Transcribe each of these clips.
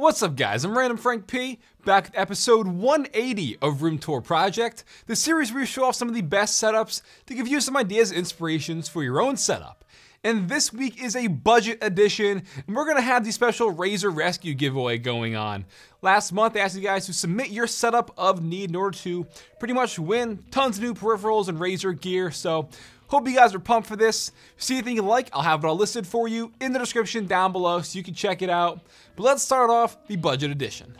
What's up guys, I'm Random Frank P, back with episode 180 of Room Tour Project, the series where we show off some of the best setups to give you some ideas and inspirations for your own setup. And this week is a budget edition, and we're gonna have the special Razer Rescue giveaway going on. Last month, I asked you guys to submit your setup of need in order to pretty much win tons of new peripherals and Razer gear, so Hope you guys are pumped for this. See anything you like, I'll have it all listed for you in the description down below so you can check it out. But let's start off the budget edition.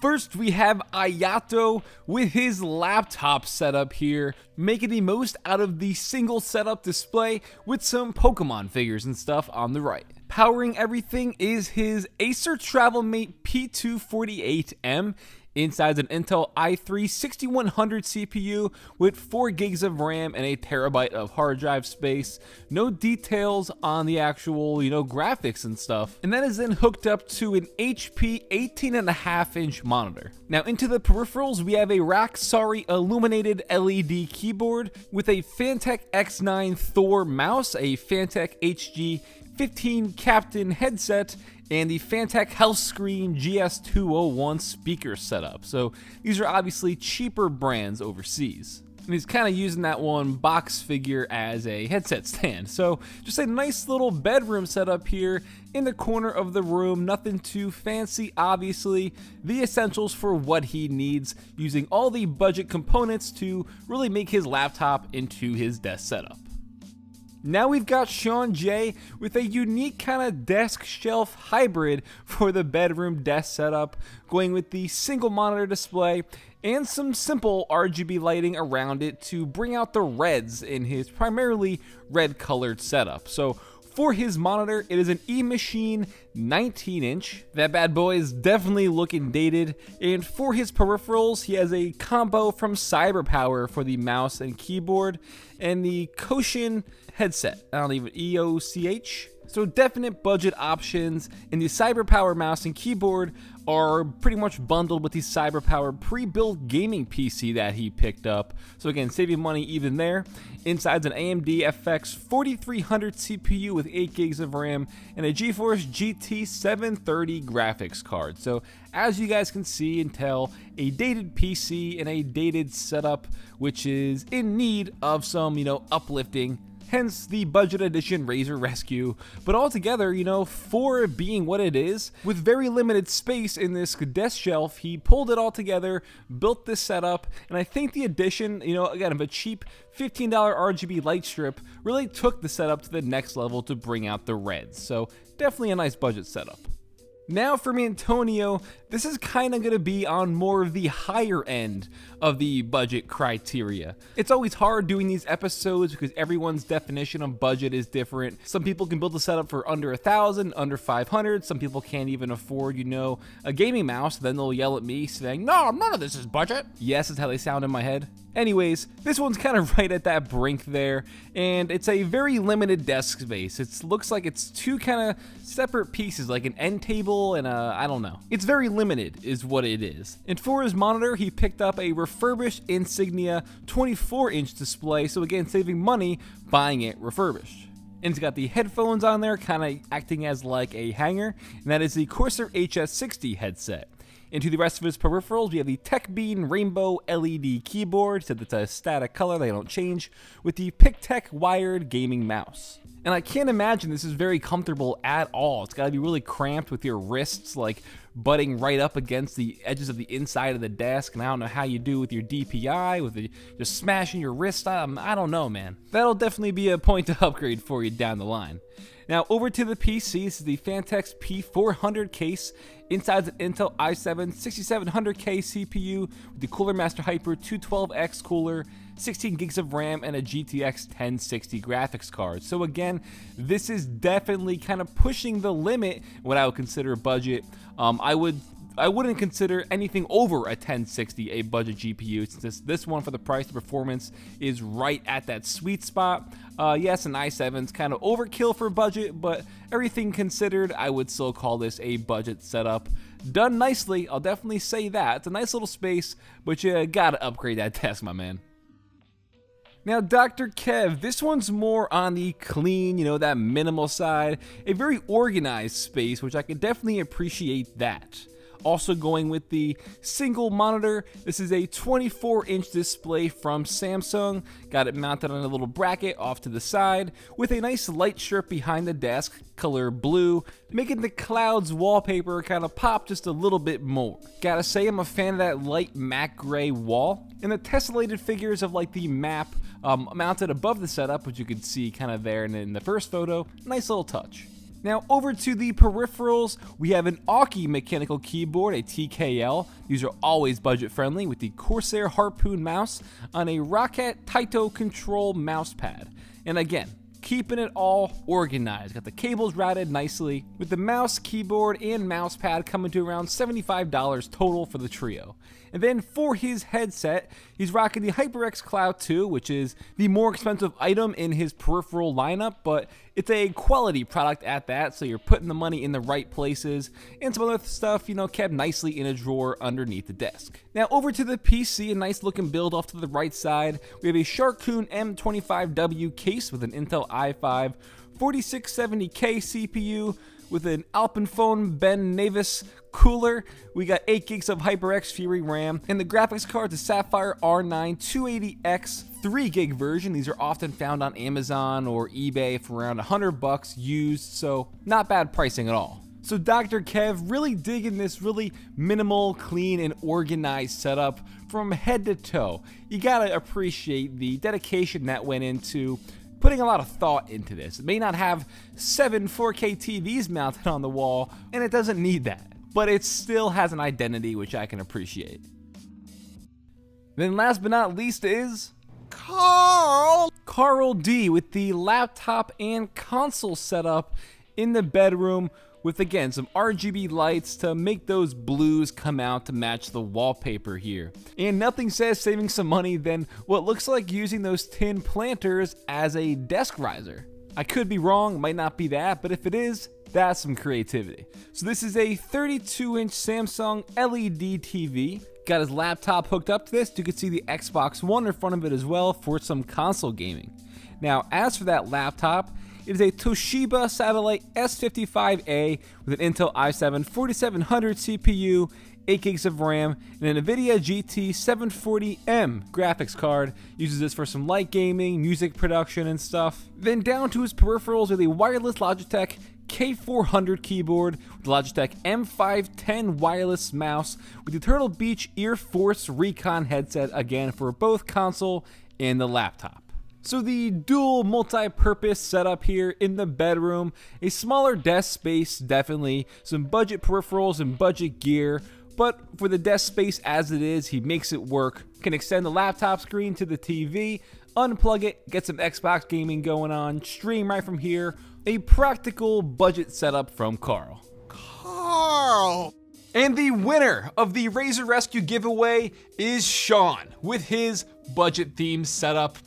First, we have Ayato with his laptop setup here, making the most out of the single setup display with some Pokemon figures and stuff on the right. Powering everything is his Acer TravelMate P248M Inside's an Intel i3 6100 CPU with 4 gigs of RAM and a terabyte of hard drive space. No details on the actual, you know, graphics and stuff. And that is then hooked up to an HP 18.5 inch monitor. Now into the peripherals, we have a Rakk Sari illuminated LED keyboard with a Fantech X9 Thor mouse, a Fantech HG 15 Captain headset, and the Fantech Hellscream GS201 speaker setup. So these are obviously cheaper brands overseas. And he's kind of using that one box figure as a headset stand. So just a nice little bedroom setup here in the corner of the room. Nothing too fancy, obviously. The essentials for what he needs, using all the budget components to really make his laptop into his desk setup. Now we've got Shawn J with a unique kind of desk shelf hybrid for the bedroom desk setup, going with the single monitor display and some simple RGB lighting around it to bring out the reds in his primarily red colored setup. So for his monitor, it is an eMachine 19 inch. That bad boy is definitely looking dated. And for his peripherals, he has a combo from CyberPower for the mouse and keyboard, and the Kotion headset. I don't even EOCH. So definite budget options, and the CyberPower mouse and keyboard are pretty much bundled with the CyberPower pre-built gaming PC that he picked up. So again, saving money even there. Inside's an AMD FX 4300 CPU with 8 gigs of RAM and a GeForce GT 730 graphics card. So as you guys can see and tell, a dated PC and a dated setup which is in need of some, you know, uplifting hence the budget edition Razer Rescue. But altogether, you know, for being what it is, with very limited space in this desk shelf, he pulled it all together, built this setup, and I think the addition, you know, again, of a cheap $15 RGB light strip really took the setup to the next level to bring out the reds. So definitely a nice budget setup. Now for me, Antonio, this is kind of going to be on more of the higher end of the budget criteria. It's always hard doing these episodes because everyone's definition of budget is different. Some people can build a setup for under a thousand, under 500. Some people can't even afford, you know, a gaming mouse. Then they'll yell at me saying, no, none of this is budget. Yes, that's how they sound in my head. Anyways, this one's kind of right at that brink there, and it's a very limited desk space. It looks like it's two kind of separate pieces, like an end table and a, I don't know. It's very limited is what it is. And for his monitor, he picked up a refurbished Insignia 24-inch display, so again, saving money buying it refurbished and it's got the headphones on there, kind of acting as like a hanger, and that is the Corsair HS60 headset. Into the rest of his peripherals, we have the TechBean Rainbow LED keyboard, so that's a static color, they don't change, with the PICTEK wired gaming mouse. And I can't imagine this is very comfortable at all. It's got to be really cramped with your wrists like butting right up against the edges of the inside of the desk. And I don't know how you do with your DPI, with the, just smashing your wrist. Um, I don't know, man. That'll definitely be a point to upgrade for you down the line. Now over to the PC, this is the Phanteks P400 case. Inside an Intel i7 6700K CPU with the Cooler Master Hyper 212X cooler, 16 gigs of RAM, and a GTX 1060 graphics card. So again, this is definitely kind of pushing the limit what I would consider a budget. Um, I would I wouldn't consider anything over a 1060 a budget GPU since this, this one for the price to performance is right at that sweet spot. Uh, yes, an i7's kind of overkill for budget, but everything considered, I would still call this a budget setup. Done nicely, I'll definitely say that. It's a nice little space, but you gotta upgrade that desk, my man. Now, Dr. Kev, this one's more on the clean, you know, that minimal side, a very organized space, which I can definitely appreciate that. Also going with the single monitor, this is a 24 inch display from Samsung. Got it mounted on a little bracket off to the side with a nice light strip behind the desk, color blue, making the clouds wallpaper kind of pop just a little bit more. Gotta say I'm a fan of that light matte gray wall and the tessellated figures of like the map um, mounted above the setup, which you can see kind of there in the first photo. Nice little touch. Now over to the peripherals, we have an Aukey mechanical keyboard, a TKL. These are always budget friendly with the Corsair Harpoon mouse on a Roccat Taito Control mouse pad. And again, keeping it all organized. Got the cables routed nicely, with the mouse, keyboard, and mouse pad coming to around $75 total for the trio. And then for his headset, he's rocking the HyperX Cloud 2, which is the more expensive item in his peripheral lineup, but it's a quality product at that, so you're putting the money in the right places, and some other stuff, you know, kept nicely in a drawer underneath the desk. Now over to the PC, a nice looking build off to the right side. We have a Sharkoon M25W case with an Intel i5 4670K CPU, with an Alpenföhn Ben Nevis cooler. We got 8 gigs of HyperX Fury RAM, and the graphics card, the Sapphire R9 280X 3 gig version. These are often found on Amazon or eBay for around 100 bucks used, so not bad pricing at all. So Dr. Kev really digging this really minimal, clean, and organized setup from head to toe. You gotta appreciate the dedication that went into putting a lot of thought into this. It may not have seven 4K TVs mounted on the wall, and it doesn't need that, but it still has an identity which I can appreciate. Then last but not least is Carl! Carl D with the laptop and console setup in the bedroom with again some RGB lights to make those blues come out to match the wallpaper here. And nothing says saving some money than what looks like using those tin planters as a desk riser. I could be wrong, might not be that, but if it is, that's some creativity. So this is a 32 inch Samsung LED TV. Got his laptop hooked up to this. You can see the Xbox One in front of it as well for some console gaming. Now, as for that laptop, it is a Toshiba Satellite S55A with an Intel i7 4700 CPU, 8 gigs of RAM, and an NVIDIA GT 740M graphics card. Uses this for some light gaming, music production, and stuff. Then down to his peripherals with a wireless Logitech K400 keyboard with Logitech M510 wireless mouse with the Turtle Beach Ear Force Recon headset again for both console and the laptop. So the dual multi-purpose setup here in the bedroom, a smaller desk space definitely, some budget peripherals and budget gear, but for the desk space as it is, he makes it work. Can extend the laptop screen to the TV, unplug it, get some Xbox gaming going on, stream right from here. A practical budget setup from Carl. Carl! And the winner of the Razer Rescue giveaway is Shawn with his budget theme setup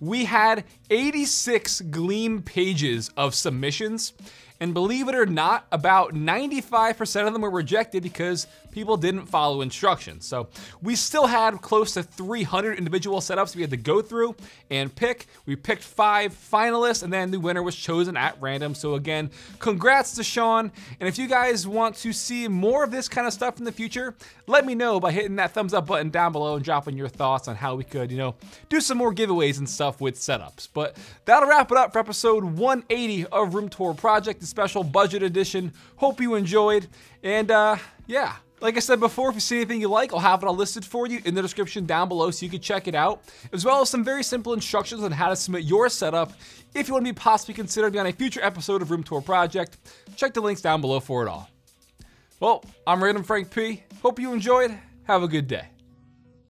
we had 86 Gleam pages of submissions. And believe it or not, about 95% of them were rejected because people didn't follow instructions. So we still had close to 300 individual setups we had to go through and pick. We picked five finalists and then the winner was chosen at random. So again, congrats to Shawn. And if you guys want to see more of this kind of stuff in the future, let me know by hitting that thumbs up button down below and dropping your thoughts on how we could, you know, do some more giveaways and stuff with setups. But that'll wrap it up for episode 180 of Room Tour Project, the special budget edition. Hope you enjoyed. And uh, yeah, like I said before, if you see anything you like, I'll have it all listed for you in the description down below so you can check it out, as well as some very simple instructions on how to submit your setup if you want to be possibly considered on a future episode of Room Tour Project. Check the links down below for it all. Well, I'm Random Frank P. Hope you enjoyed. Have a good day.